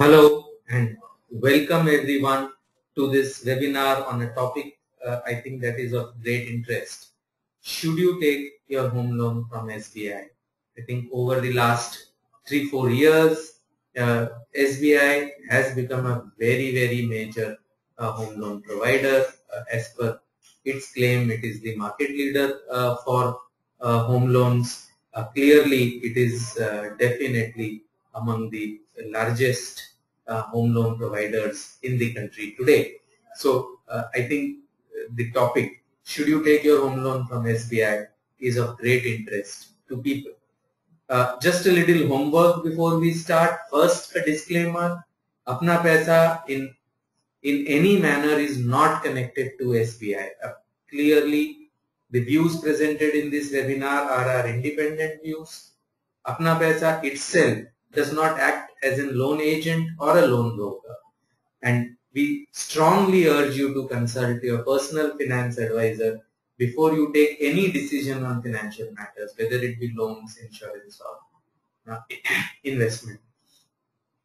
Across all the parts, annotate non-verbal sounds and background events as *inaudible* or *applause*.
Hello and welcome everyone to this webinar on a topic uh, I think that is of great interest. Should you take your home loan from SBI? I think over the last three, four years, uh, SBI has become a very, very major uh, home loan provider. Uh, as per its claim, it is the market leader uh, for uh, home loans. clearly, it is definitely among the largest uh, home loan providers in the country today. So uh, I think the topic, should you take your home loan from SBI, is of great interest to people. Uh, just a little homework before we start. First, a disclaimer. Apna Paisa in, in any manner is not connected to SBI. Uh, clearly, the views presented in this webinar are our independent views. Apna Paisa itself does not act as a loan agent or a loan broker. And we strongly urge you to consult your personal finance advisor before you take any decision on financial matters, whether it be loans, insurance or uh, investment.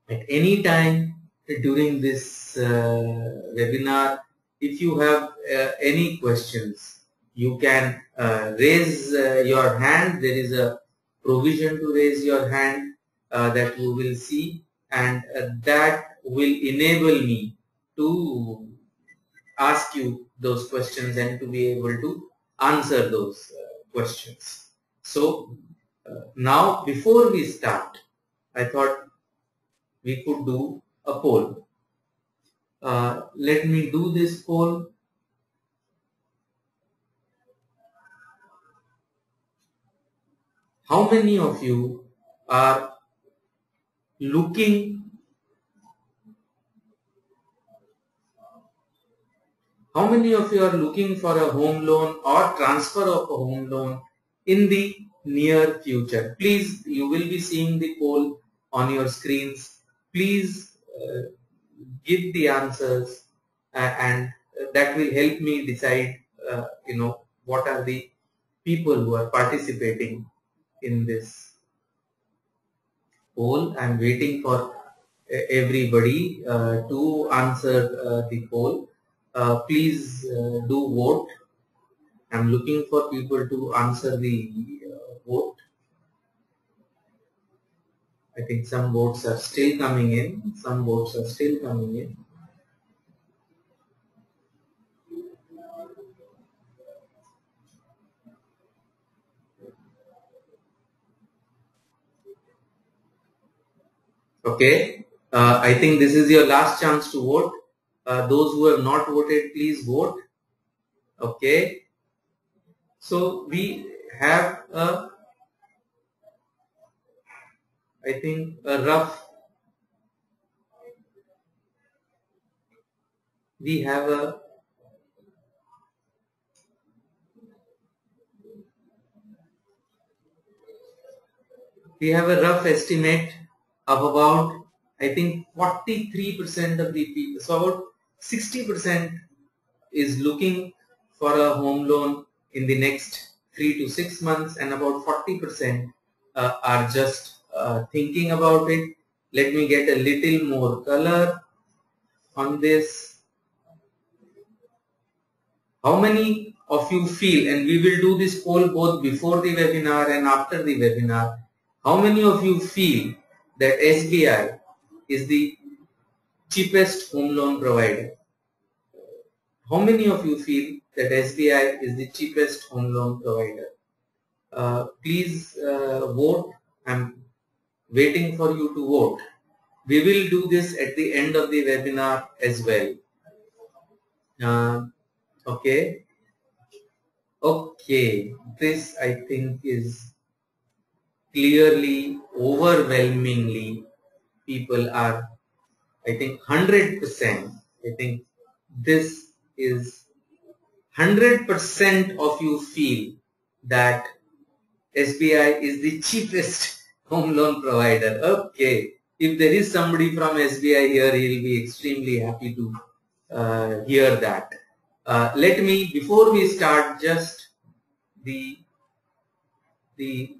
At any time during this uh, webinar, if you have uh, any questions, you can uh, raise uh, your hand. There is a provision to raise your hand that you will see and uh, that will enable me to ask you those questions and to be able to answer those uh, questions. So now before we start, I thought we could do a poll. Uh, let me do this poll. How many of you are looking how many of you are looking for a home loan or transfer of a home loan in the near future? Please you will be seeing the poll on your screens. Please uh, give the answers uh, and that will help me decide uh, you know what are the people who are participating in this poll. I'm waiting for everybody uh, to answer uh, the poll. Uh, please uh, do vote. I'm looking for people to answer the vote. I think some votes are still coming in. Some votes are still coming in. Okay, uh, I think this is your last chance to vote. Uh, those who have not voted, please vote. Okay, so we have a, I think a rough, we have a we have a rough estimate of about I think 43% of the people, so about 60% is looking for a home loan in the next three to six months and about 40% uh, are just uh, thinking about it. Let me get a little more color on this. How many of you feel, and we will do this poll both before the webinar and after the webinar, how many of you feel that SBI is the cheapest home loan provider. How many of you feel that SBI is the cheapest home loan provider? Uh, please uh, vote. I'm waiting for you to vote. We will do this at the end of the webinar as well. Uh, okay. Okay. This I think is clearly, overwhelmingly, people are, I think 100%, I think this is 100% of you feel that SBI is the cheapest *laughs* home loan provider. Okay. If there is somebody from SBI here, he will be extremely happy to uh, hear that. Uh, let me, before we start, just the the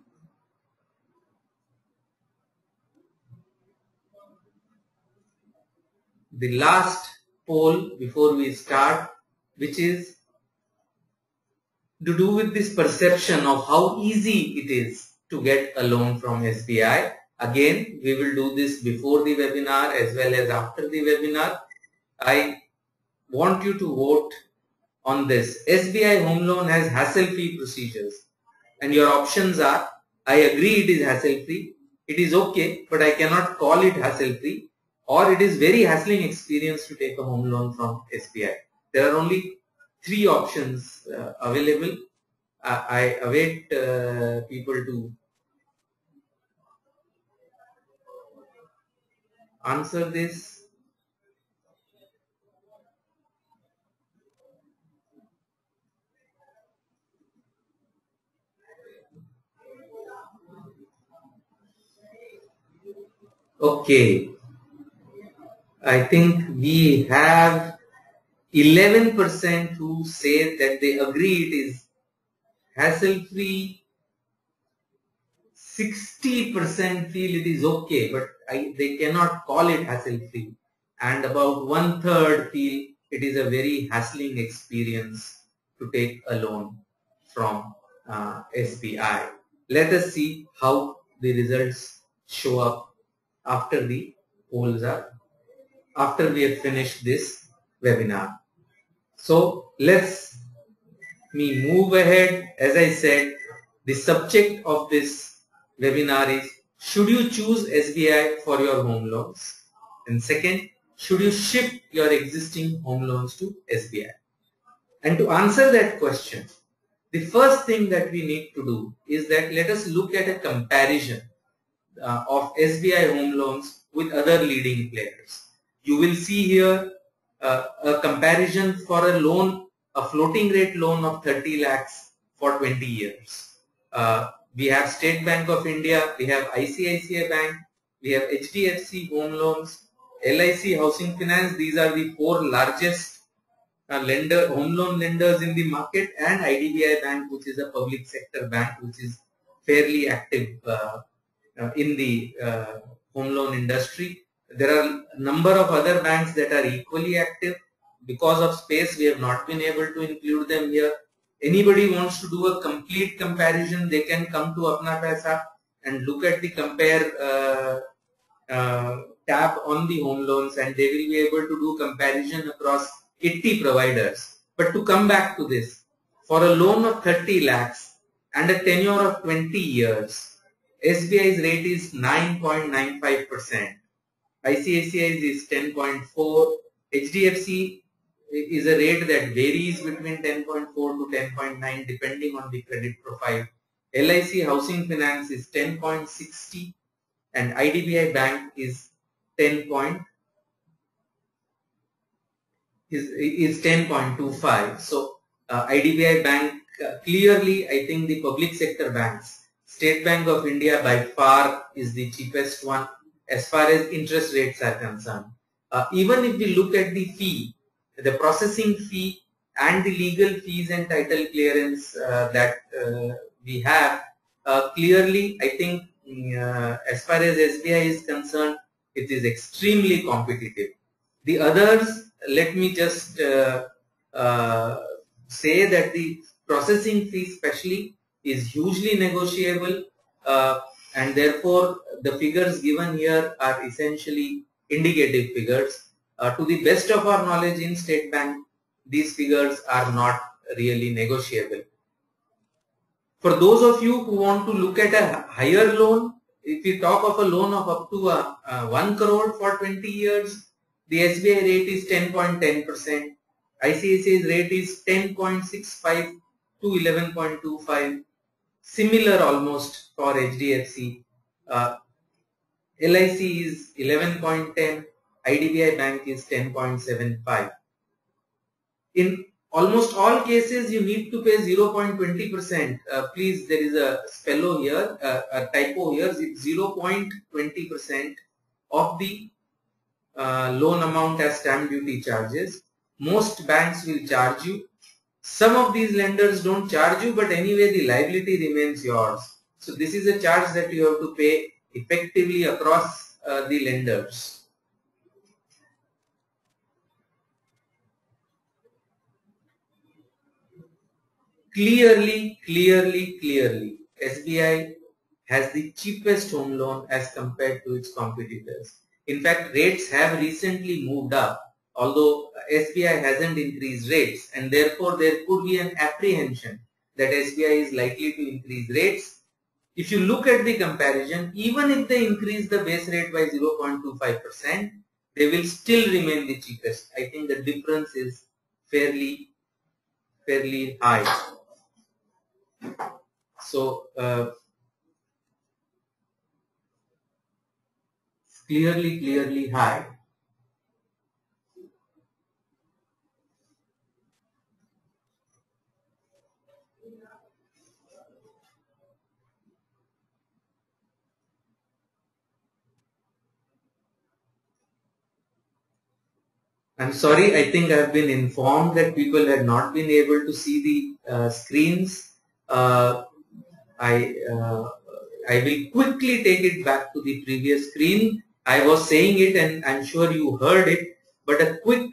the last poll before we start, which is to do with this perception of how easy it is to get a loan from SBI. Again, we will do this before the webinar as well as after the webinar. I want you to vote on this. SBI home loan has hassle-free procedures and your options are I agree it is hassle-free, it is okay but I cannot call it hassle-free or it is very hassling experience to take a home loan from SBI. There are only three options uh, available. I, I await uh, people to answer this. Okay. I think we have 11% who say that they agree it is hassle-free. 60% feel it is okay, but I, they cannot call it hassle-free. And about one third feel it is a very hassling experience to take a loan from uh, SBI. Let us see how the results show up after the polls are, after we have finished this webinar. So let's me move ahead. As I said, the subject of this webinar is should you choose SBI for your home loans? And second, should you shift your existing home loans to SBI? And to answer that question, the first thing that we need to do is that let us look at a comparison uh, of SBI home loans with other leading players. You will see here uh, a comparison for a loan, a floating rate loan of 30 lakhs for 20 years. Uh, we have State Bank of India, we have ICICI Bank, we have HDFC Home Loans, LIC Housing Finance. These are the four largest uh, lender, home loan lenders in the market and IDBI Bank which is a public sector bank which is fairly active uh, uh, in the uh, home loan industry. There are a number of other banks that are equally active. Because of space, we have not been able to include them here. Anybody wants to do a complete comparison, they can come to Apna Paisa and look at the compare uh, uh, tab on the home loans and they will be able to do comparison across 80 providers. But to come back to this, for a loan of 30 lakhs and a tenure of 20 years, SBI's rate is 9.95%. ICICI is 10.4. HDFC is a rate that varies between 10.4 to 10.9 depending on the credit profile. LIC Housing Finance is 10.60 and IDBI Bank is 10 point is, is 10.25. So uh, IDBI Bank uh, clearly I think the public sector banks State Bank of India by far is the cheapest one as far as interest rates are concerned. Uh, even if we look at the fee, the processing fee and the legal fees and title clearance uh, that uh, we have, uh, clearly I think uh, as far as SBI is concerned, it is extremely competitive. The others, let me just uh, say that the processing fee especially is hugely negotiable and therefore the figures given here are essentially indicative figures. Uh, to the best of our knowledge in State Bank, these figures are not really negotiable. For those of you who want to look at a higher loan, if we talk of a loan of up to a, a 1 crore for 20 years, the SBI rate is 10.10%, ICICI's rate is 10.65 to 11.25, similar almost for HDFC. Uh, LIC is 11.10, IDBI Bank is 10.75. In almost all cases, you need to pay 0.20%. Uh, please, there is a spello here, uh, a typo here. It's 0.20% of the uh, loan amount as stamp duty charges. Most banks will charge you some of these lenders don't charge you but anyway the liability remains yours. So this is a charge that you have to pay effectively across uh, the lenders. Clearly, clearly, clearly, SBI has the cheapest home loan as compared to its competitors. In fact, rates have recently moved up although SBI hasn't increased rates and therefore there could be an apprehension that SBI is likely to increase rates. If you look at the comparison, even if they increase the base rate by 0.25%, they will still remain the cheapest. I think the difference is fairly, fairly high. So, uh, clearly, clearly high. I'm sorry, I think I've been informed that people had not been able to see the uh, screens. Uh, I, uh, I will quickly take it back to the previous screen. I was saying it and I'm sure you heard it, but a quick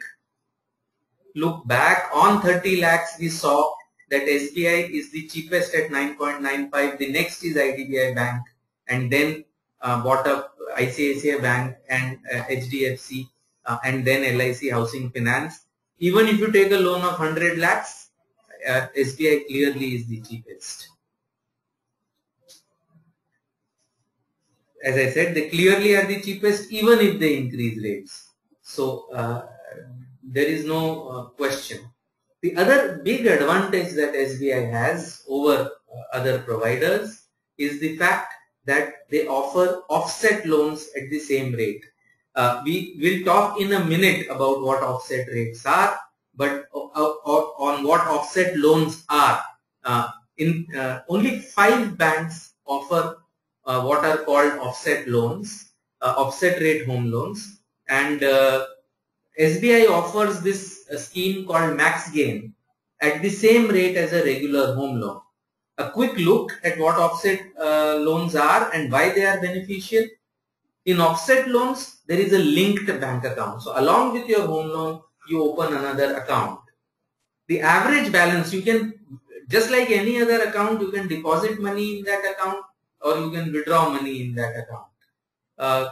look back on 30 lakhs we saw that SBI is the cheapest at 9.95. The next is IDBI Bank and then uh, bought up ICICI Bank and HDFC uh, and then LIC Housing Finance. Even if you take a loan of 100 lakhs, uh, SBI clearly is the cheapest. As I said, they clearly are the cheapest even if they increase rates. So uh, there is no uh, question. The other big advantage that SBI has over uh, other providers is the fact that they offer offset loans at the same rate. Uh, we will talk in a minute about what offset rates are, but uh, uh, on what offset loans are. Uh, in uh, only five banks offer uh, what are called offset loans, offset rate home loans, and SBI offers this scheme called Max Gain at the same rate as a regular home loan. A quick look at what offset loans are and why they are beneficial. In offset loans, there is a linked bank account. So along with your home loan, you open another account. The average balance, you can, just like any other account, you can deposit money in that account or you can withdraw money in that account, uh,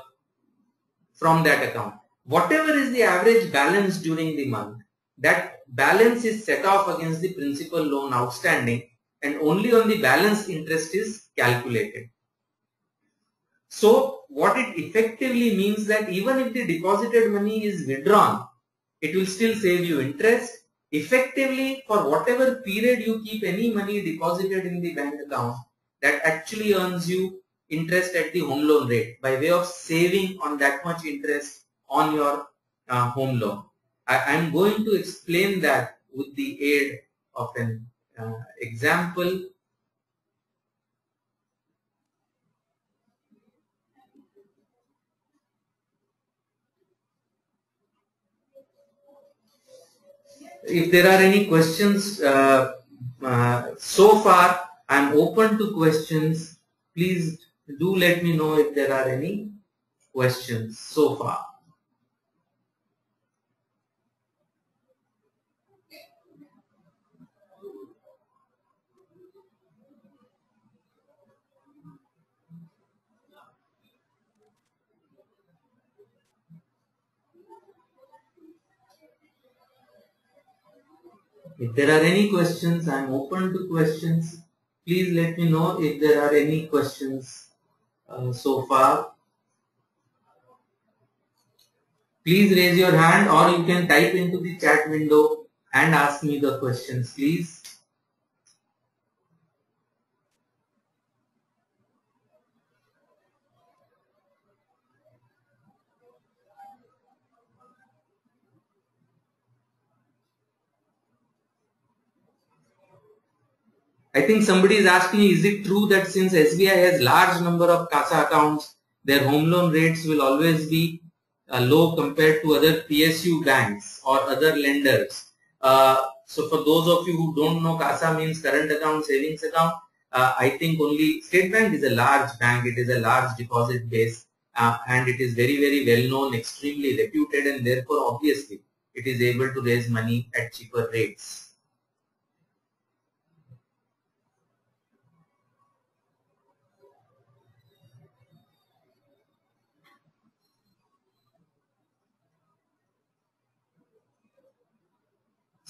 from that account. Whatever is the average balance during the month, that balance is set off against the principal loan outstanding and only on the balance interest is calculated. So what it effectively means that even if the deposited money is withdrawn, it will still save you interest. Effectively, for whatever period you keep any money deposited in the bank account, that actually earns you interest at the home loan rate by way of saving on that much interest on your uh, home loan. I am going to explain that with the aid of an uh, example if there are any questions uh, uh, so far I'm open to questions. Please do let me know if there are any questions so far If there are any questions, I am open to questions. Please let me know if there are any questions uh, so far. Please raise your hand or you can type into the chat window and ask me the questions please. I think somebody is asking, is it true that since SBI has large number of CASA accounts, their home loan rates will always be uh, low compared to other PSU banks or other lenders. Uh, so for those of you who don't know, CASA means current account, savings account. Uh, I think only State Bank is a large bank. It is a large deposit base uh, and it is very, very well known, extremely reputed and therefore obviously it is able to raise money at cheaper rates.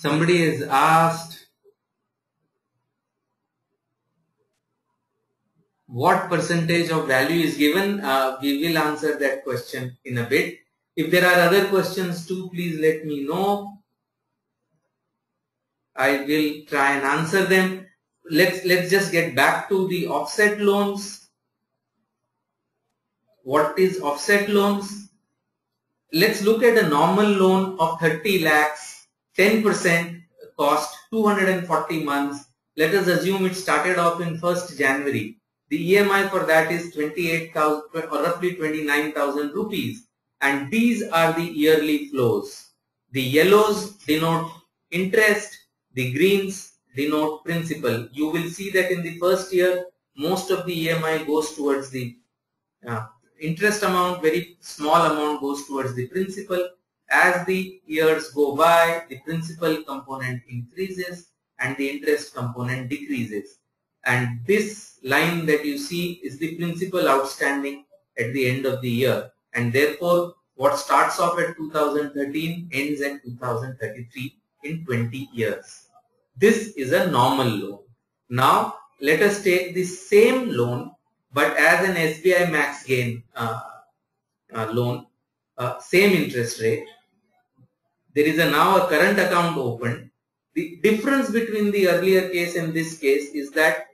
Somebody has asked what percentage of value is given. Uh, we will answer that question in a bit. If there are other questions too, please let me know. I will try and answer them. Let's let's just get back to the offset loans. What is offset loans? Let's look at a normal loan of 30 lakhs, 10% cost, 240 months. Let us assume it started off in 1st January. The EMI for that is 28,000 or roughly 29,000 rupees. And these are the yearly flows. The yellows denote interest, the greens denote principal. You will see that in the first year, most of the EMI goes towards the uh, interest amount, very small amount goes towards the principal. As the years go by, the principal component increases and the interest component decreases. And this line that you see is the principal outstanding at the end of the year. And therefore, what starts off at 2013 ends at 2033 in 20 years. This is a normal loan. Now let us take the same loan but as an SBI max gain uh, uh, loan, uh, same interest rate. There is a now a current account opened. The difference between the earlier case and this case is that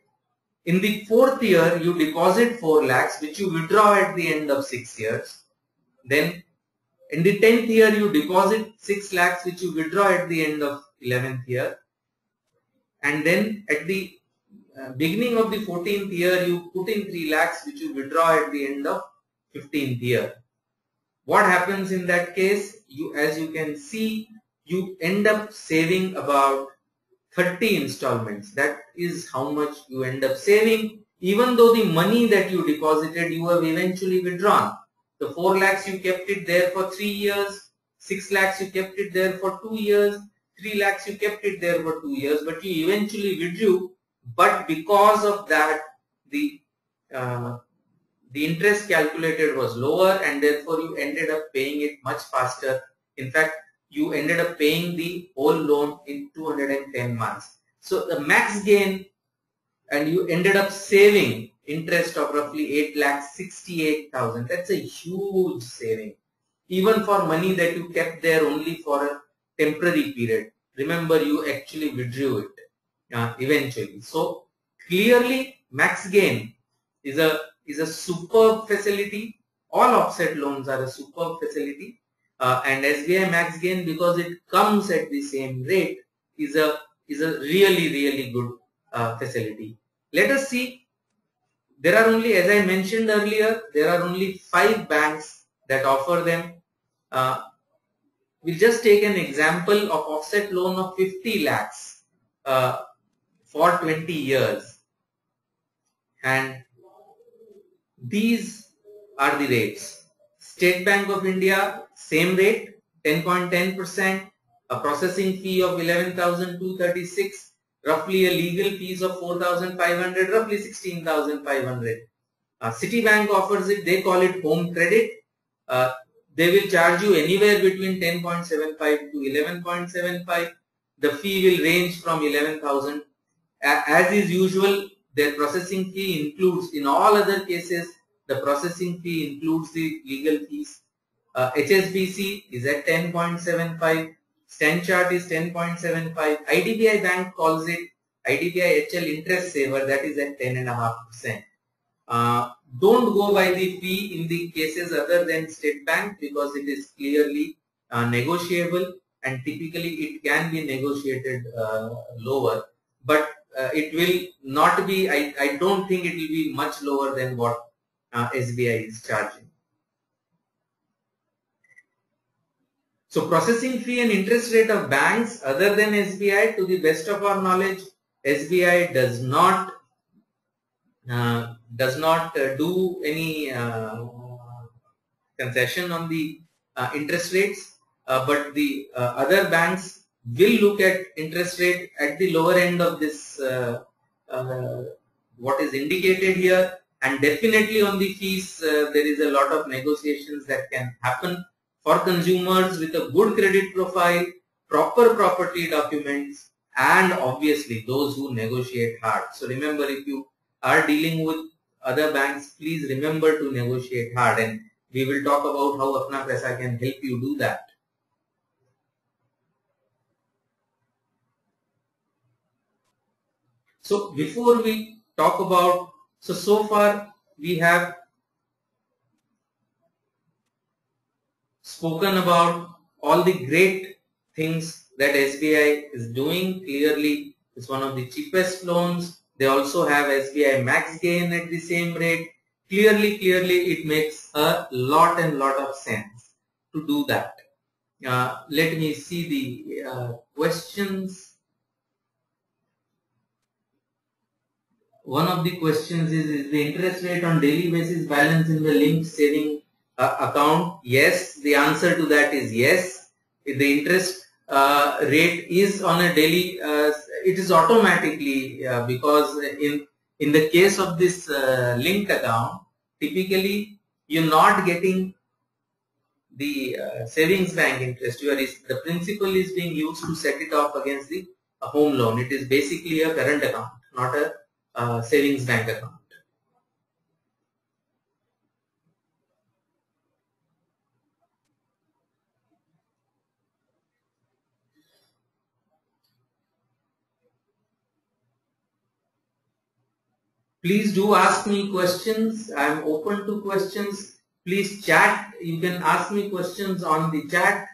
in the fourth year you deposit 4 lakhs which you withdraw at the end of 6 years. Then in the 10th year, you deposit 6 lakhs which you withdraw at the end of 11th year. And then at the uh, beginning of the 14th year, you put in 3 lakhs which you withdraw at the end of 15th year. What happens in that case? You, as you can see, you end up saving about 30 installments. That is how much you end up saving. Even though the money that you deposited, you have eventually withdrawn. The 4 lakhs you kept it there for 3 years, 6 lakhs you kept it there for 2 years, 3 lakhs you kept it there for 2 years, but you eventually withdrew. But because of that, the uh, the interest calculated was lower and therefore you ended up paying it much faster. In fact, you ended up paying the whole loan in 210 months. So the max gain and you ended up saving interest of roughly 8 lakh 68,000. That's a huge saving. Even for money that you kept there only for a temporary period. Remember you actually withdrew it uh, eventually. So clearly max gain is a is a superb facility. All offset loans are a superb facility. Uh, and SBI max gain because it comes at the same rate is a is a really really good uh, facility. Let us see there are only, as I mentioned earlier, there are only five banks that offer them. Uh, we'll just take an example of offset loan of 50 lakhs uh, for 20 years. And these are the rates. State Bank of India, same rate, 10.10%, a processing fee of 11,236 roughly a legal fees of 4,500, roughly 16,500. Uh, Citibank offers it, they call it home credit. Uh, they will charge you anywhere between 10.75 to 11.75. The fee will range from 11,000. As is usual, their processing fee includes, in all other cases, the processing fee includes the legal fees. Uh, HSBC is at 10.75. StanChart is 10.75. IDBI Bank calls it IDBI HL interest saver that is at 10.5%. Uh, don't go by the fee in the cases other than State Bank because it is clearly uh, negotiable and typically it can be negotiated uh, lower but uh, it will not be I, I don't think it will be much lower than what uh, SBI is charging. So processing fee and interest rate of banks other than SBI to the best of our knowledge SBI does not uh, does not uh, do any uh, concession on the uh, interest rates uh, but the uh, other banks will look at interest rate at the lower end of this what is indicated here and definitely on the fees uh, there is a lot of negotiations that can happen for consumers with a good credit profile proper property documents and obviously those who negotiate hard. So remember if you are dealing with other banks, please remember to negotiate hard and we will talk about how Apna Paisa can help you do that. So before we talk about, so so far we have spoken about all the great things that SBI is doing. Clearly, it's one of the cheapest loans. They also have SBI max gain at the same rate. Clearly, clearly it makes a lot and lot of sense to do that. Uh, let me see the uh, questions. One of the questions is, is the interest rate on daily basis balance in the linked saving uh, account? Yes, the answer to that is yes. The interest uh, rate is on a daily, uh, it is automatically uh, because in in the case of this uh, linked account, typically you're not getting the uh, savings bank interest. You are the principal is being used to set it off against the home loan. It is basically a current account, not a uh, savings bank account. Please do ask me questions. I am open to questions. Please chat. You can ask me questions on the chat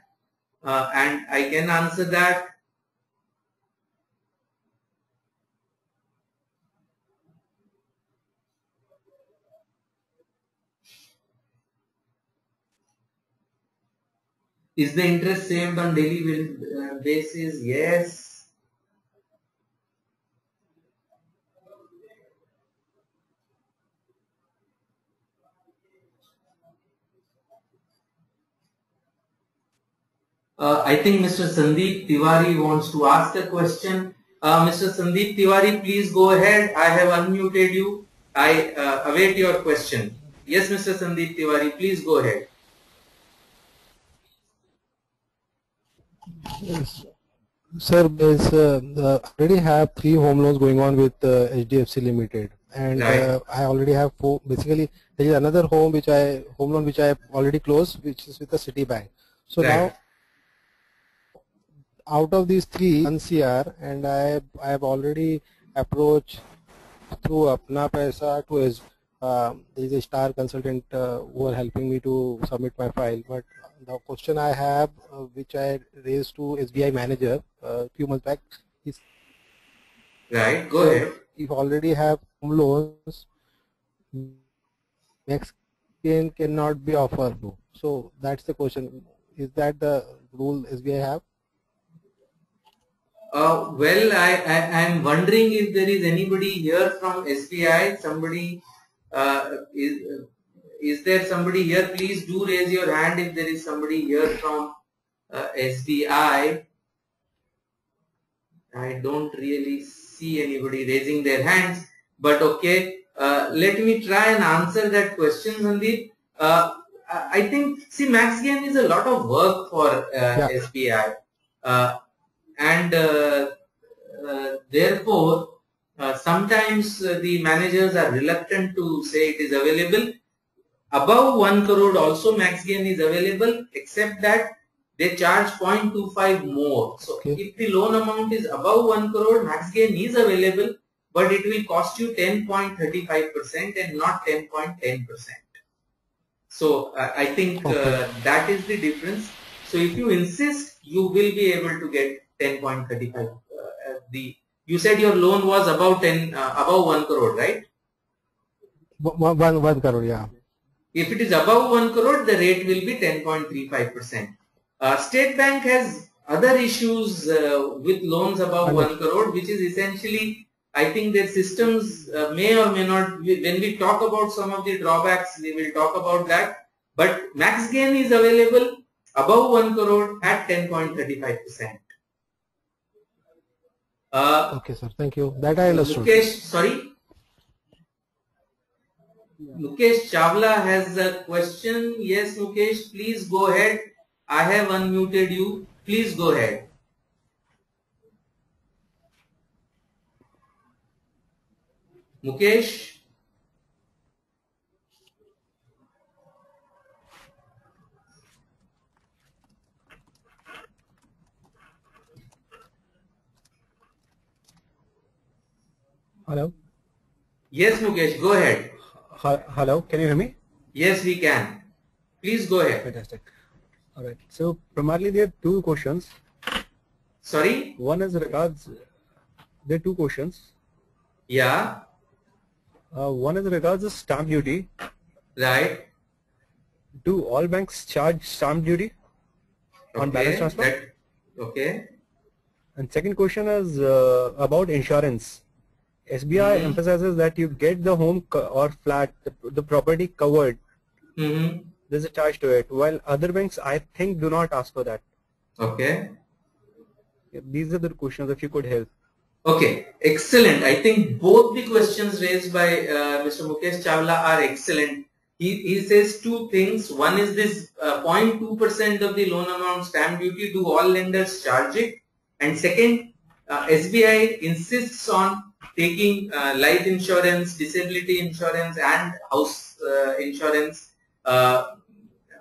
uh, and I can answer that. Is the interest saved on daily uh, basis? Yes. Uh, I think Mr. Sandeep Tiwari wants to ask a question. Uh, Mr. Sandeep Tiwari, please go ahead. I have unmuted you. I uh, await your question. Yes, Mr. Sandeep Tiwari, please go ahead. Yes. Sir, there's uh, uh, already have three home loans going on with uh, HDFC Limited, and Right. uh, I already have four. Basically, there is another home which I home loan which I have already closed, which is with the Citibank. So Right. now, out of these three, one CR, and I I have already approached through Apna Paisa to his. Uh, there is a star consultant uh, who are helping me to submit my file, but the question I have, uh, which I raised to SBI manager a few months back, is Right, go ahead. if already have home loans, Max Gain cannot be offered. So that's the question. Is that the rule SBI have? Uh, well, I, I am wondering if there is anybody here from SBI. Somebody uh, is is there somebody here? Please do raise your hand if there is somebody here from uh, SBI. I don't really see anybody raising their hands, but okay. Uh, let me try and answer that question, Sandeep. Uh, I think see Max Gain is a lot of work for uh, Yeah. SBI. Uh, and uh, uh, therefore uh, sometimes the managers are reluctant to say it is available above 1 crore also max gain is available except that they charge 0.25 more so Okay. if the loan amount is above 1 crore max gain is available but it will cost you 10.35% and not 10.10% so uh, i think Okay. uh, that is the difference so if you insist you will be able to get 10.35 uh, uh, the you said your loan was about 10 uh, above 1 crore right One, one, one crore, yeah. If it is above 1 crore the rate will be 10.35% uh, state bank has other issues uh, with loans above 1 crore which is essentially i think their systems uh, may or may not when we talk about some of the drawbacks we will talk about that but max gain is available above 1 crore at 10.35% uh, Okay, sir. Thank you. That I understood. Mukesh, sorry. Mukesh Chavla has the question. Yes, Mukesh, please go ahead. I have unmuted you. Please go ahead. Mukesh? Hello? Yes, Mukesh, go ahead. Hello, can you hear me? Yes, we can. Please go ahead. Fantastic. All right. So primarily there are two questions. Sorry? One is regards, there are two questions. Yeah. Uh, one is regards the stamp duty. Right. Do all banks charge stamp duty on Okay. balance transfer? That, okay. And second question is uh, about insurance. SBI Mhm. emphasizes that you get the home co- or flat, the, the property covered. Mm-hmm. There's a charge to it. While other banks, I think, do not ask for that. Okay. These are the questions. If you could help. Okay, excellent. I think both the questions raised by uh, Mr. Mukesh Chawla are excellent. He, he says two things. One is this uh, 0.2% of the loan amount stamp duty. Do all lenders charge it? And second, uh, SBI insists on taking uh, life insurance, disability insurance and house uh, insurance uh,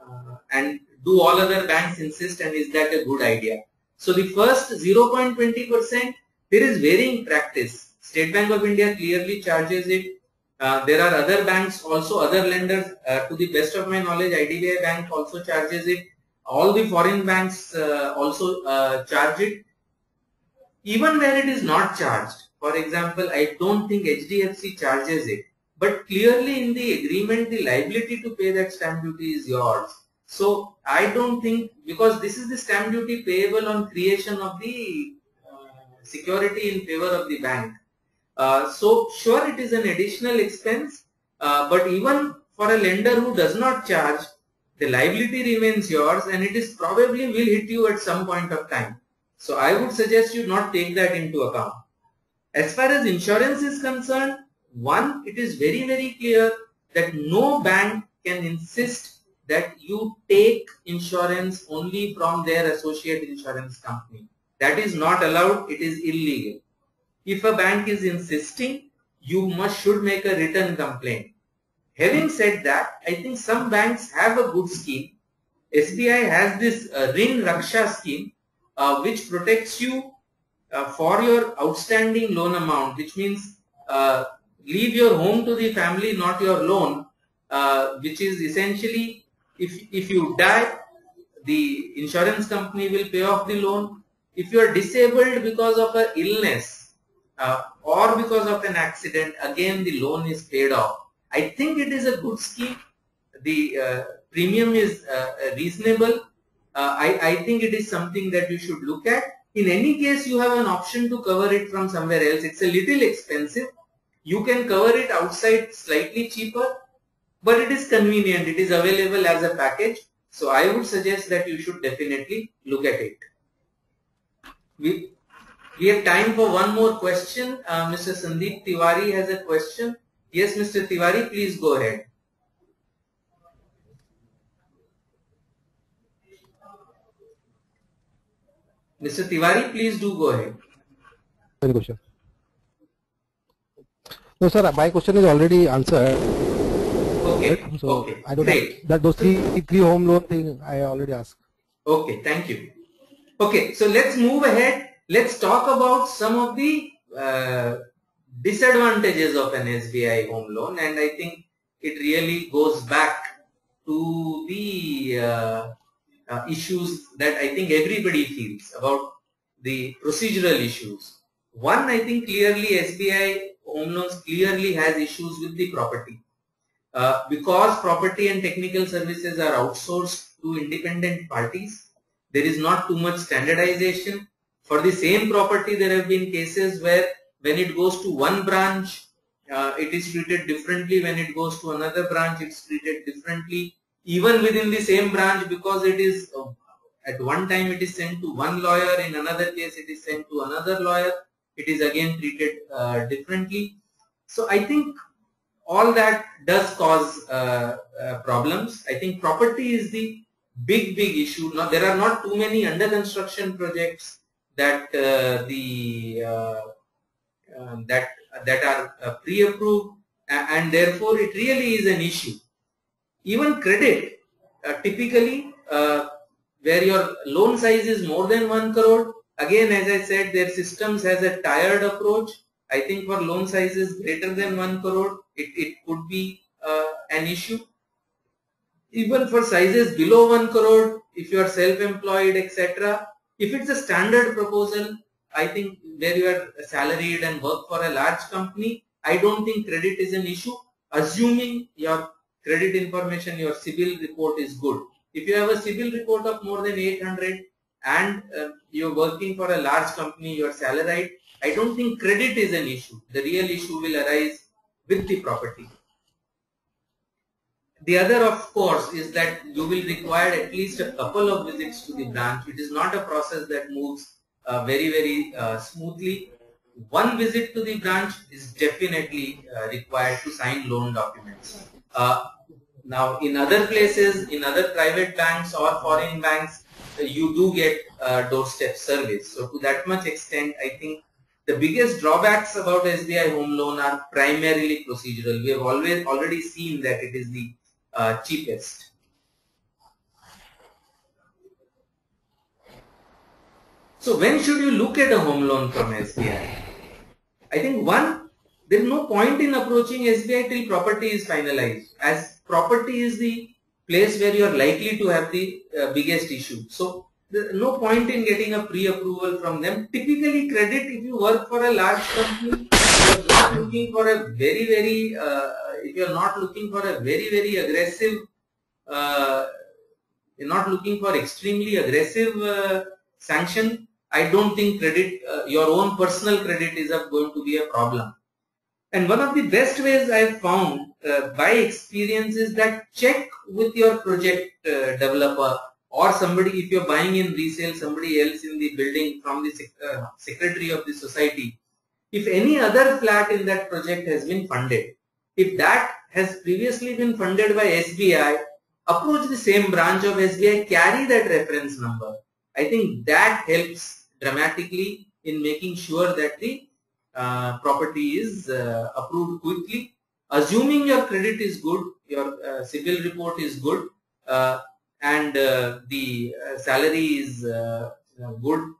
uh, and do all other banks insist and is that a good idea? So the first 0.20% there is varying practice. State Bank of India clearly charges it. Uh, there are other banks also, other lenders. To the best of my knowledge, IDBI Bank also charges it. All the foreign banks also charge it. Even where it is not charged, for example, I don't think HDFC charges it. But clearly in the agreement, the liability to pay that stamp duty is yours. So I don't think, because this is the stamp duty payable on creation of the uh, security in favor of the bank. Uh, so sure it is an additional expense, uh, but even for a lender who does not charge, the liability remains yours and it is probably will hit you at some point of time. So I would suggest you not take that into account. As far as insurance is concerned, one, it is very, very clear that no bank can insist that you take insurance only from their associate insurance company. That is not allowed, it is illegal. If a bank is insisting, you must should make a written complaint. Having said that, I think some banks have a good scheme. SBI has this uh, Rin Raksha scheme uh, which protects you uh, for your outstanding loan amount, which means uh, leave your home to the family, not your loan, uh, which is essentially if, if you die, the insurance company will pay off the loan. If you are disabled because of an illness uh, or because of an accident, again the loan is paid off. I think it is a good scheme. The uh, premium is uh, reasonable. I, I think it is something that you should look at. In any case, you have an option to cover it from somewhere else. It's a little expensive. You can cover it outside slightly cheaper, but it is convenient. It is available as a package. So I would suggest that you should definitely look at it. We, we have time for one more question. Uh, Mr. Sandeep Tiwari has a question. Yes, Mr. Tiwari, please go ahead. Mr. Tiwari, please do go ahead. Any question? No, sir. My question is already answered. Okay. So okay. I don't Great. that those three three home loan thing I already asked. Okay, thank you. Okay, so let's move ahead. Let's talk about some of the uh, disadvantages of an SBI home loan and I think it really goes back to the uh, uh, issues that I think everybody feels about the procedural issues. One, I think clearly SBI home loans clearly has issues with the property. Uh, because property and technical services are outsourced to independent parties, there is not too much standardization. For the same property, there have been cases where when it goes to one branch, uh, it is treated differently. When it goes to another branch, it's treated differently. Even within the same branch, because it is uh, at one time it is sent to one lawyer, in another case it is sent to another lawyer. It is again treated uh, differently. So I think all that does cause uh, uh, problems. I think property is the big, big issue. Now, there are not too many under construction projects that uh, the that that are pre-approved and therefore it really is an issue. Even credit, uh, typically uh, where your loan size is more than 1 crore, again as I said their systems has a tired approach. I think for loan sizes greater than 1 crore, it, it could be uh, an issue. Even for sizes below 1 crore, if you are self-employed, etc. If it's a standard proposal, I think where you are salaried and work for a large company, I don't think credit is an issue, assuming your credit information, your CIBIL report is good. If you have a CIBIL report of more than 800 and uh, you're working for a large company, you're salaried, I don't think credit is an issue. The real issue will arise with the property. The other of course is that you will require at least a couple of visits to the branch. It is not a process that moves uh, very very uh, smoothly. One visit to the branch is definitely uh, required to sign loan documents. Uh, now in other places, in other private banks or foreign banks, uh, you do get uh, doorstep service. So to that much extent, I think the biggest drawbacks about SBI home loan are primarily procedural. We have always already seen that it is the uh, cheapest. So when should you look at a home loan from SBI? I think one, there is no point in approaching SBI till property is finalized as property is the place where you are likely to have the uh, biggest issue. So no point in getting a pre-approval from them. Typically credit if you work for a large company, you are not looking for a very very uh, if you are not looking for a very very aggressive uh, you're not looking for extremely aggressive uh, sanction I don't think credit uh, your own personal credit is going to be a problem and one of the best ways I've found uh, by experience is that check with your project uh, developer or somebody if you're buying in resale somebody else in the building from the sec uh, secretary of the society if any other flat in that project has been funded if that has previously been funded by SBI, approach the same branch of SBI, carry that reference number. I think that helps dramatically in making sure that the uh, property is uh, approved quickly. Assuming your credit is good, your uh, CIBIL report is good, uh, and the salary is good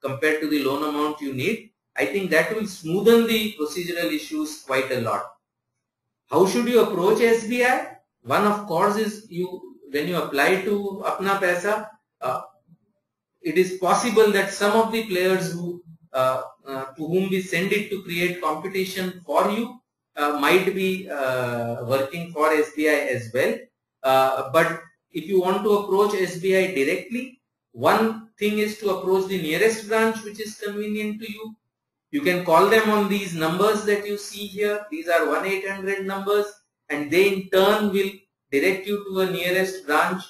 compared to the loan amount you need, I think that will smoothen the procedural issues quite a lot. How should you approach SBI? One of course is you when you apply to Apna Paisa, it is possible that some of the players who uh, to whom we send it to create competition for you uh, might be uh, working for SBI as well. Uh, but if you want to approach SBI directly, one thing is to approach the nearest branch which is convenient to you. You can call them on these numbers that you see here. These are 1-800 numbers and they in turn will direct you to a nearest branch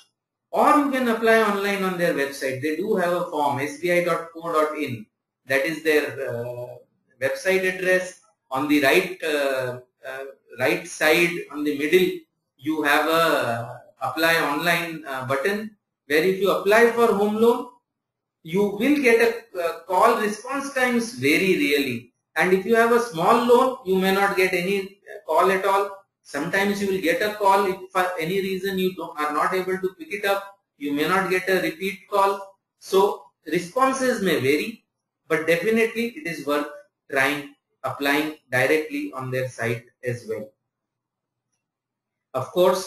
or you can apply online on their website. They do have a form sbi.co.in that is their uh, website address. On the right uh, uh, right side on the middle you have a apply online button where if you apply for home loan you will get a call response times very really. And if you have a small loan you may not get any call at all. Sometimes you will get a call if for any reason you are not able to pick it up you may not get a repeat call. So responses may vary but definitely it is worth trying applying directly on their site as well of course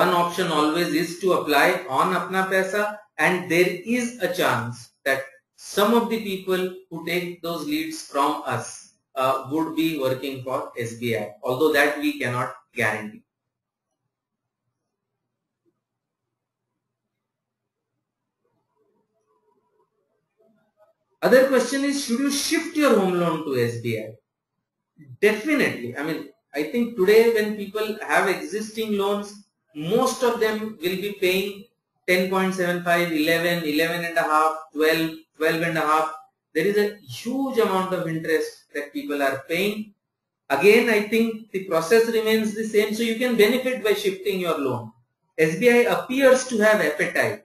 one option always is to apply on Apna Paisa and there is a chance that some of the people who take those leads from us uh, would be working for SBI, although that we cannot guarantee. Other question is, should you shift your home loan to SBI? Definitely. I mean, I think today when people have existing loans, most of them will be paying 10.75, 11, 11 and a half, 12, 12 and a half. There is a huge amount of interest that people are paying. Again, I think the process remains the same. So you can benefit by shifting your loan. SBI appears to have appetite.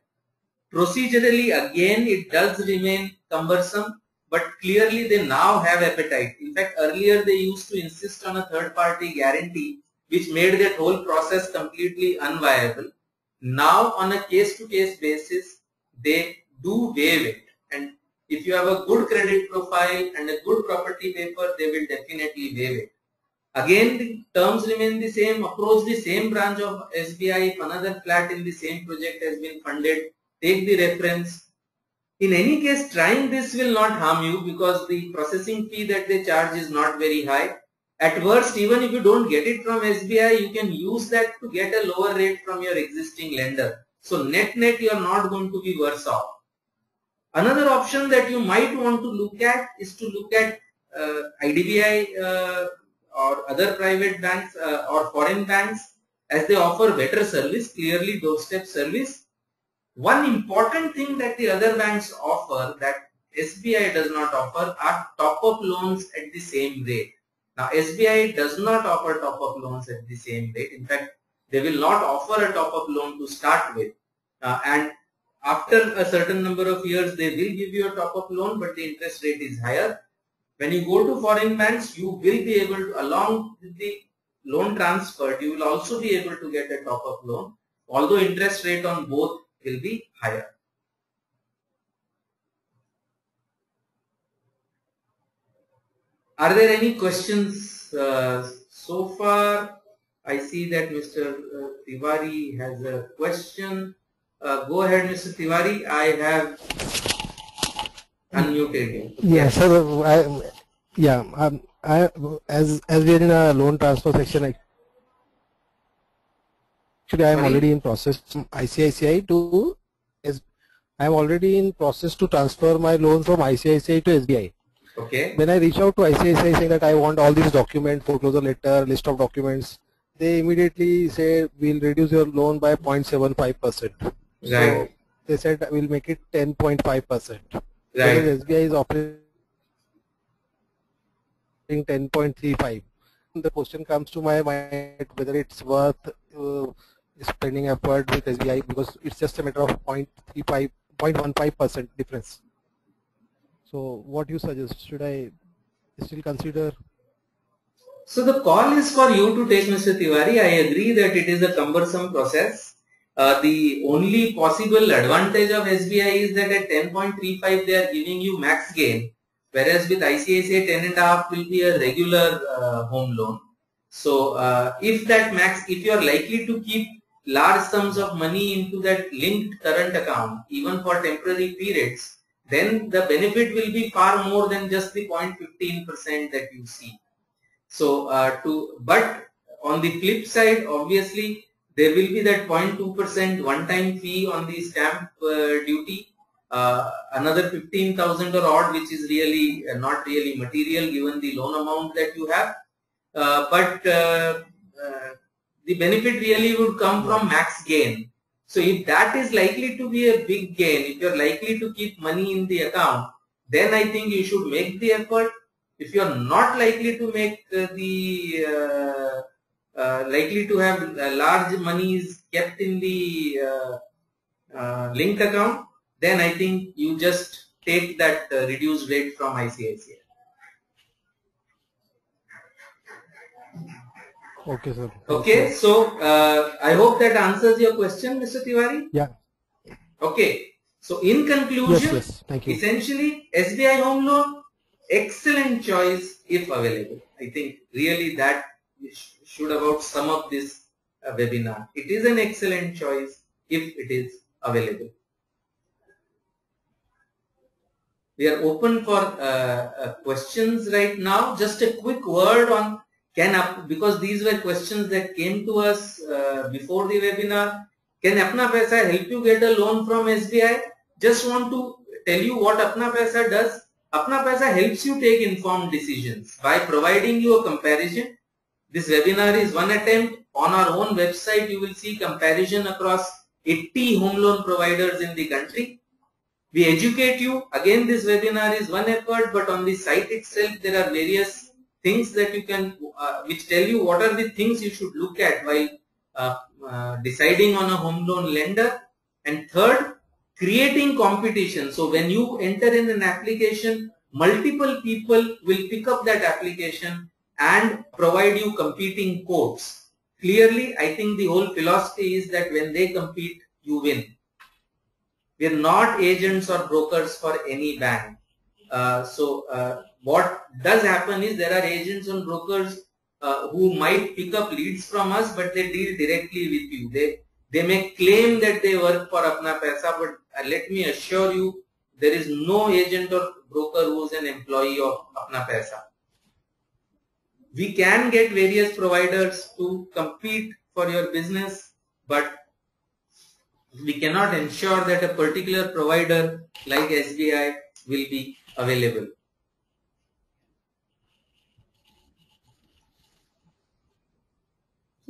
Procedurally, again, it does remain cumbersome. but clearly they now have appetite. In fact, earlier they used to insist on a third party guarantee which made that whole process completely unviable. Now on a case to case basis, they do waive it. And if you have a good credit profile and a good property paper, they will definitely waive it. Again, the terms remain the same. Approach the same branch of SBI. If another flat in the same project has been funded, take the reference. In any case, trying this will not harm you because the processing fee that they charge is not very high. At worst, even if you don't get it from SBI, you can use that to get a lower rate from your existing lender. So net net, you are not going to be worse off. Another option that you might want to look at is to look at uh, IDBI uh, or other private banks uh, or foreign banks as they offer better service, clearly doorstep service. One important thing that the other banks offer that SBI does not offer are top-up loans at the same rate. Now SBI does not offer top-up loans at the same rate. In fact, they will not offer a top-up loan to start with. Uh, and after a certain number of years, they will give you a top-up loan, but the interest rate is higher. When you go to foreign banks, you will be able to, along with the loan transferred, you will also be able to get a top-up loan, although interest rate on both will be higher. Are there any questions uh, so far? I see that Mr. Uh, Tiwari has a question. Uh, go ahead, Mr. Tiwari. I have unmuted you. Yeah, sir. I, yeah, um, I, as as we are in a loan transfer section, actually I am already in process from ICICI to. I am already in process to transfer my loan from ICICI to SBI. Okay. When I reach out to ICICI saying that I want all these documents, foreclosure letter, list of documents, they immediately say we'll reduce your loan by 0.75 percent. Right. So they said we'll make it 10.5 percent. Right. Whereas SBI is offering 10.35. The question comes to my mind whether it's worth uh, spending effort with SBI because it's just a matter of 0.35, 0.15 percent difference. So what you suggest? Should I still consider? So the call is for you to take, Mr. Tiwari. I agree that it is a cumbersome process. Uh, the only possible advantage of SBI is that at 10.35 they are giving you max gain, whereas with ICICI 10.5 will be a regular uh, home loan. So uh, if that max, if you are likely to keep large sums of money into that linked current account, even for temporary periods, then the benefit will be far more than just the 0.15% that you see. So uh, to but on the flip side, obviously there will be that 0.2% one-time fee on the stamp uh, duty, uh, another 15,000 or odd, which is really uh, not really material given the loan amount that you have. Uh, but uh, the benefit really would come from max gain. So if that is likely to be a big gain, if you're likely to keep money in the account, then I think you should make the effort. If you are not likely to make uh, the uh, uh, likely to have uh, large monies kept in the uh, uh, linked account, then I think you just take that reduced rate from ICICI. Okay, sir. Okay, so uh, I hope that answers your question, Mr. Tiwari. Yeah. Okay, so in conclusion, Yes, yes. Thank you. essentially SBI Home Loan, excellent choice if available. I think really that should about sum up this uh, webinar. It is an excellent choice if it is available. We are open for uh, uh, questions right now. Just a quick word on can because these were questions that came to us uh, before the webinar. Can Apna Paisa help you get a loan from SBI? Just want to tell you what Apna Paisa does. Apna Paisa helps you take informed decisions by providing you a comparison. This webinar is one attempt. On our own website, you will see comparison across 80 home loan providers in the country. We educate you. Again, this webinar is one effort, but on the site itself, there are various things that you can, uh, which tell you what are the things you should look at while uh, uh, deciding on a home loan lender. And third, creating competition. So when you enter in an application, multiple people will pick up that application and provide you competing quotes. Clearly, I think the whole philosophy is that when they compete, you win. We are not agents or brokers for any bank. Uh, so uh, what does happen is there are agents and brokers uh, who might pick up leads from us, but they deal directly with you. They they may claim that they work for Apna Paisa, but uh, let me assure you, there is no agent or broker who is an employee of Apna Paisa. We can get various providers to compete for your business, but we cannot ensure that a particular provider like SBI will be available.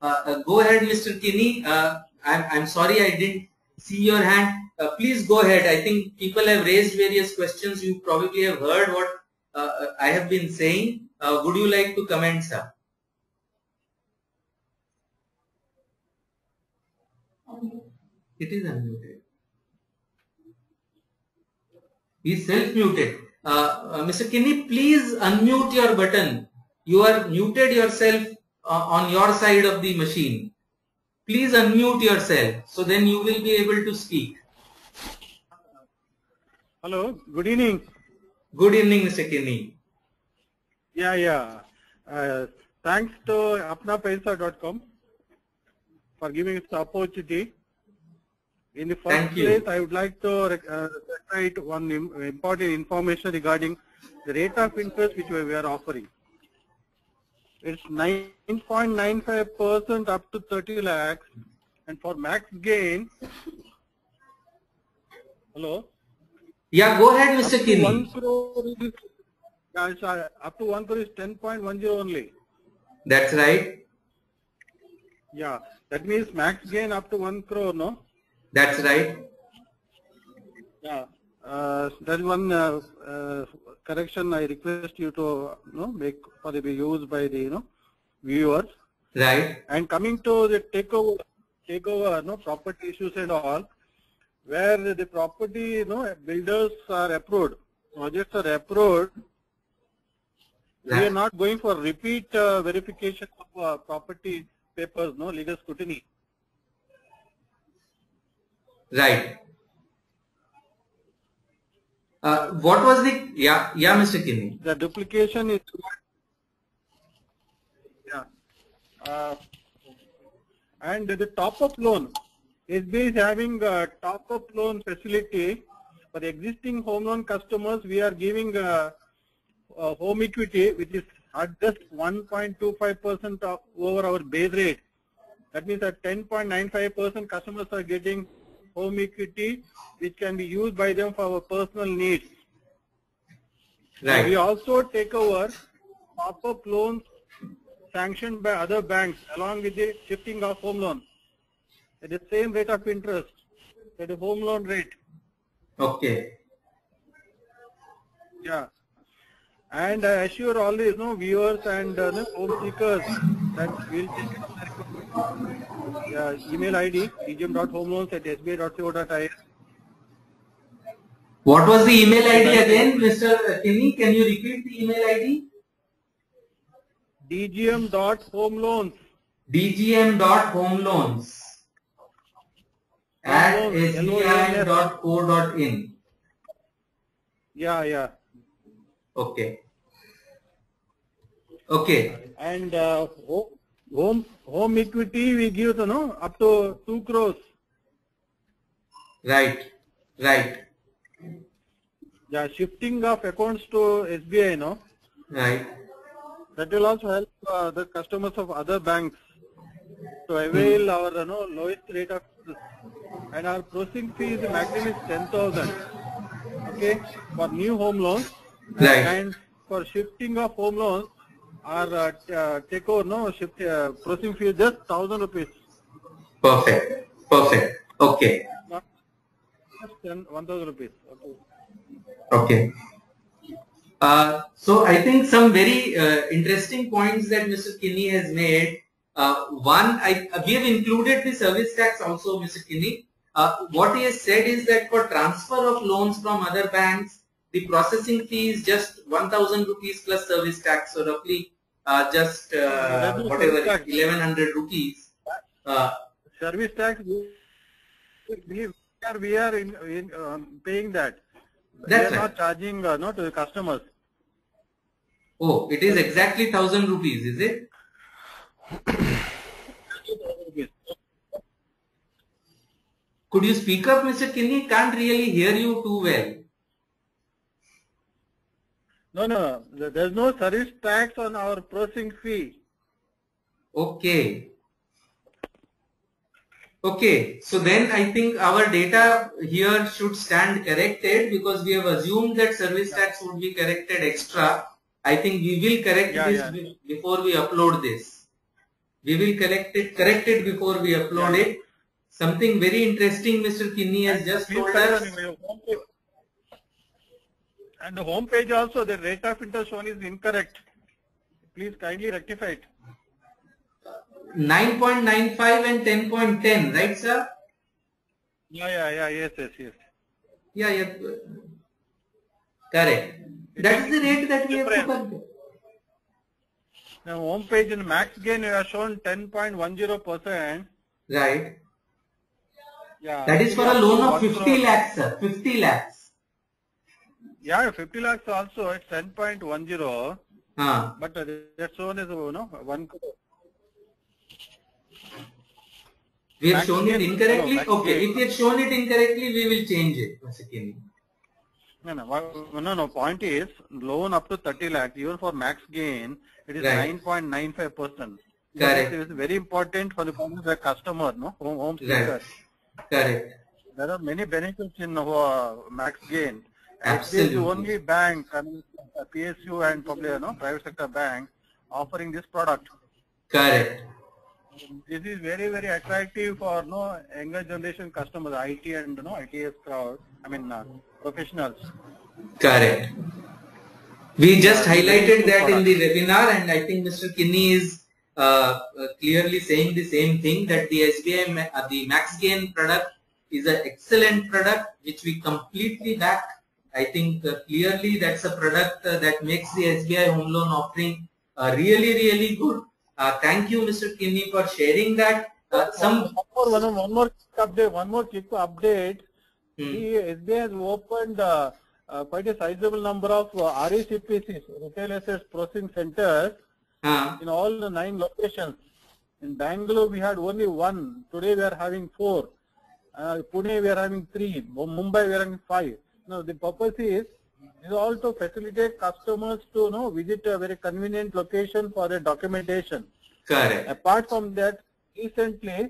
Uh, uh, go ahead, Mr. Kinney. Uh, I'm, I'm sorry I didn't see your hand. Please go ahead. I think people have raised various questions. You probably have heard what I have been saying. Would you like to comment, sir? It is unmuted. He's self-muted. Uh, Mr. Kinney, please unmute your button. You are muted yourself uh, on your side of the machine. Please unmute yourself. So then you will be able to speak. Hello, good evening. Good evening, Mr. Kinney. Yeah, yeah. Uh, thanks to apnapaisa.com for giving us the opportunity. In the first Thank you. place, I would like to uh, write one important information regarding the rate of interest which we are offering. It's 9.95% up to 30 lakhs and for max gain, hello? Yeah, go ahead, Mr. To one crore is, yeah, it's, uh, up to one crore is 10.10 only. That's right. Yeah, that means max gain up to one crore, no? That's right. Yeah. Uh, that is one uh, uh, correction I request you to you know, make for the be used by the you know viewers. Right. And coming to the takeover, takeover, you no property issues and all, where the property, you know, builders are approved, projects are approved. We are not going for repeat uh, verification of uh, property papers, no legal scrutiny. Right. Uh, what was the, yeah, yeah, Mr. Kinney. The duplication is yeah. Uh, and the top-up loan, SBI is having a top-up loan facility for existing home loan customers. We are giving a, a home equity which is at just 1.25% over our base rate. That means that 10.95% customers are getting home equity which can be used by them for our personal needs. Right. We also take over top-up loans sanctioned by other banks along with the shifting of home loan at the same rate of interest, at the home loan rate. Okay. Yeah. And I assure all these no, viewers and uh, home seekers that we'll take care of their requirements. yeah, email ID dgm.homeloans at sbi.co.in. What was the email ID again, Mr. Kinney? Can you repeat the email ID? dgm.homeloans dgm.homeloans at sbi.co.in. Yeah, yeah. Okay. Okay. And uh, ho- home home equity we give you know up to two crores. Right. Right. Yeah, shifting of accounts to SBI, no, Right. that will also help uh, the customers of other banks to avail our you know lowest rate of and our processing fee is maximum is ten thousand. Okay, for new home loans. Right. And for shifting of home loans or uh, uh, take over, no, shift, uh, processing fee is just 1000 rupees. Perfect. Perfect. Okay. Not just 1000 rupees. Okay. Okay. Uh, so I think some very uh, interesting points that Mr. Kinney has made. Uh, one, I, we have included the service tax also, Mr. Kinney. Uh, what he has said is that for transfer of loans from other banks, the processing fee is just 1000 rupees plus service tax, so roughly uh, just uh, whatever 1100 rupees. Uh, Service tax, we, are, we are in, in, um, paying that. That's we are right. not charging uh, no, to the customers. oh, it is exactly 1000 rupees, is it? Could you speak up, Mr. Kinney? Can't really hear you too well. No, no. There's no service tax on our processing fee. Okay. Okay, so then I think our data here should stand corrected because we have assumed that service tax would be corrected extra. I think we will correct Yeah, this yeah. before we upload this. We will correct it, correct it before we upload Yeah. it. Something very interesting Mr. Kinney has just told us. on your home page. And the home page also, the rate of interest shown is incorrect. Please kindly rectify it. 9.95 and 10.10, right sir? Yeah, yeah, yeah, yes, yes, yes. Yeah, yeah. Correct. That is the rate that we have to Different. Now home page in max gain you have shown 10.10%. Right. Yeah. That is for a loan of 50 crore. lakhs, sir. 50 lakhs. Yeah, 50 lakhs also, it's 10.10, Huh. but uh, that shown you know, 1 crore. We have shown it incorrectly? Okay. If we have shown it incorrectly, we will change it, No, no, no, no, point is, loan up to 30 lakhs, even for max gain, it is 9.95%. Correct. It is very important for the, customer, no, home, home. Correct. There are many benefits in uh, max gain. Absolutely. SBI is the only bank, I mean, uh, PSU and probably, you know, private sector bank offering this product. Correct. This is very, very attractive for you no younger generation customers, IT and you know, ITS crowd, I mean, uh, professionals. Correct. We just highlighted that in the webinar and I think Mr. Kinney is uh, uh, clearly saying the same thing that the SBI, uh, the Max Gain product is an excellent product which we completely back. I think uh, clearly that's a product uh, that makes the SBI home loan offering uh, really, really good. Uh, thank you, Mr. Kinney, for sharing that. Uh, some one more, one, one more update, one more quick update. Hmm. The SBI has opened uh, quite a sizable number of uh, RACPCs, retail assets processing centers, uh, in all the nine locations. In Bangalore, we had only one. Today, we are having four. Uh, Pune, we are having three. Mumbai, we are having five. Now, the purpose is, is all to facilitate customers to you know, visit a very convenient location for a documentation. correct. Apart from that, recently,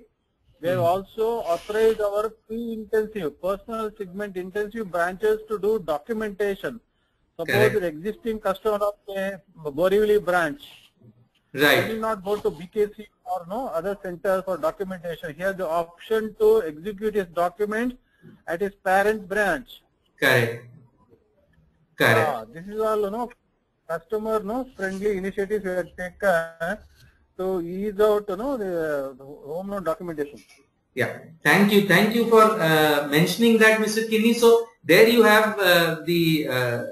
we have hmm. also authorized our P-intensive, personal segment intensive branches to do documentation. Suppose an existing customer of a Borivali branch, he will not go to BKC or no other center for documentation. He has the option to execute his documents at his parent branch. Correct. Correct. Ah, this is all you know customer no friendly initiatives we have taken to ease out you know the, the home loan documentation. Yeah, thank you. Thank you for uh, mentioning that, Mr. Kinney. So there you have uh, the uh,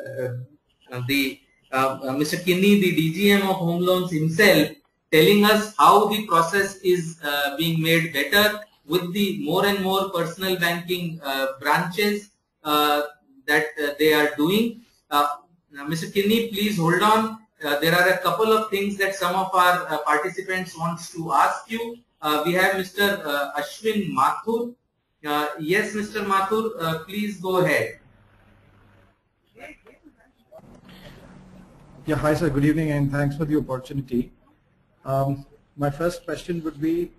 uh, the uh, uh, Mr. Kinney, the DGM of Home Loans himself, telling us how the process is uh, being made better with the more and more personal banking uh, branches uh, that uh, they are doing. Uh, Mr. Kinney, please hold on. Uh, there are a couple of things that some of our uh, participants wants to ask you. Uh, we have Mr. Uh, Ashwin Mathur. Uh, yes, Mr. Mathur, uh, please go ahead. Yeah, hi sir, good evening and thanks for the opportunity. Um, my first question would be,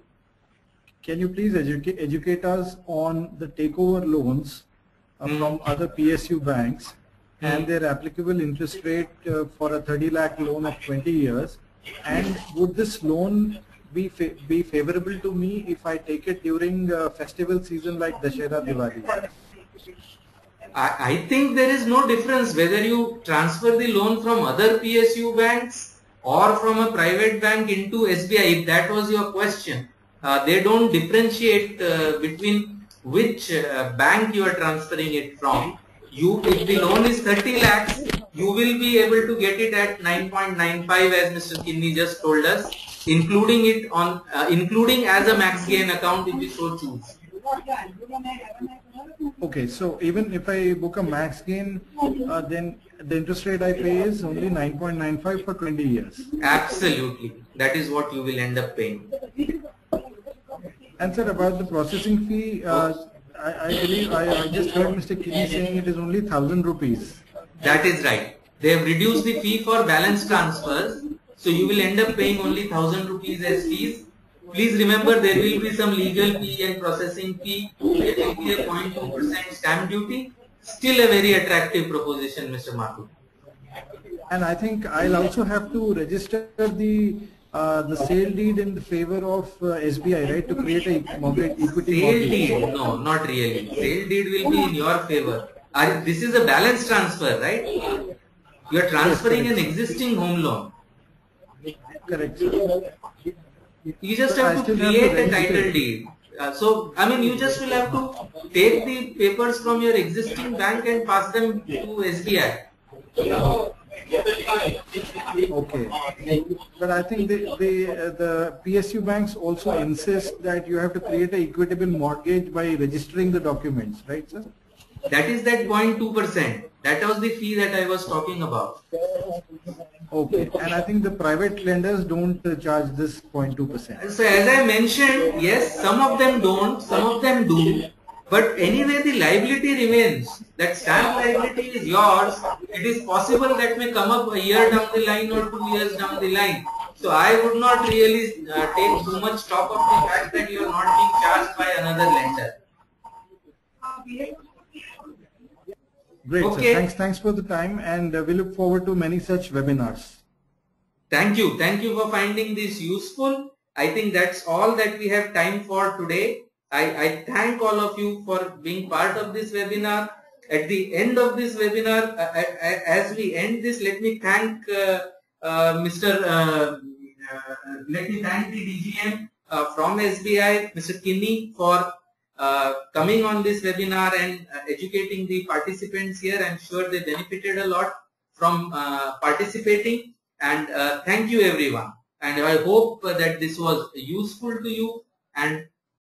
can you please educate, educate us on the takeover loans uh. From other PSU banks and their applicable interest rate uh, for a 30 lakh loan of 20 years? And would this loan be fa be favorable to me if I take it during uh, festival season like Dashera Diwali? I, I think there is no difference whether you transfer the loan from other PSU banks or from a private bank into SBI. If that was your question, uh, they don't differentiate uh, between which uh, bank you are transferring it from. You, if the loan is 30 lakhs, you will be able to get it at 9.95 as Mr. Kinney just told us, including it on, uh, including as a max gain account if you so choose. Okay, so even if I book a max gain, uh, then the interest rate I pay is only 9.95 for 20 years. Absolutely. That is what you will end up paying. And sir, about the processing fee, uh, I, I believe I, I just heard Mr. Kinney saying it is only 1000 rupees. That is right. They have reduced the fee for balance transfers. So you will end up paying only 1000 rupees as fees. Please remember there will be some legal fee and processing fee. There will be a 0.2% stamp duty. Still a very attractive proposition, Mr. Mathur. And I think I'll also have to register the uh, the sale deed in the favor of uh, SBI, right, to create a mortgage equity Sale mortgage. deed, no, not really. Sale deed will be in your favor. Are- This is a balance transfer, right? You are transferring an existing home loan. Correct. You just have to still have to create a title deed. Uh, so, I mean, you just will have to take the papers from your existing bank and pass them to SBI. Okay. But I think the the, uh, the PSU banks also insist that you have to create a equitable mortgage by registering the documents, right, sir? That is that 0.2%. That was the fee that I was talking about. Okay. And I think the private lenders don't uh, charge this 0.2%. So as I mentioned, yes, some of them don't, some of them do. But anyway, the liability remains. That stamp liability is yours. It is possible that may come up a year down the line or two years down the line. So I would not really uh, take too much stock of the fact that you are not being charged by another lender. Great, Okay. sir. Thanks, thanks for the time, and uh, we look forward to many such webinars. Thank you. Thank you for finding this useful. I think that's all that we have time for today. I, I thank all of you for being part of this webinar. At the end of this webinar, as we end this, let me thank uh, uh, Mr. Uh, uh, let me thank the DGM uh, from SBI, Mr. Kinney, for coming on this webinar and educating the participants here. I'm sure they benefited a lot from participating and thank you everyone and I hope that this was useful to you and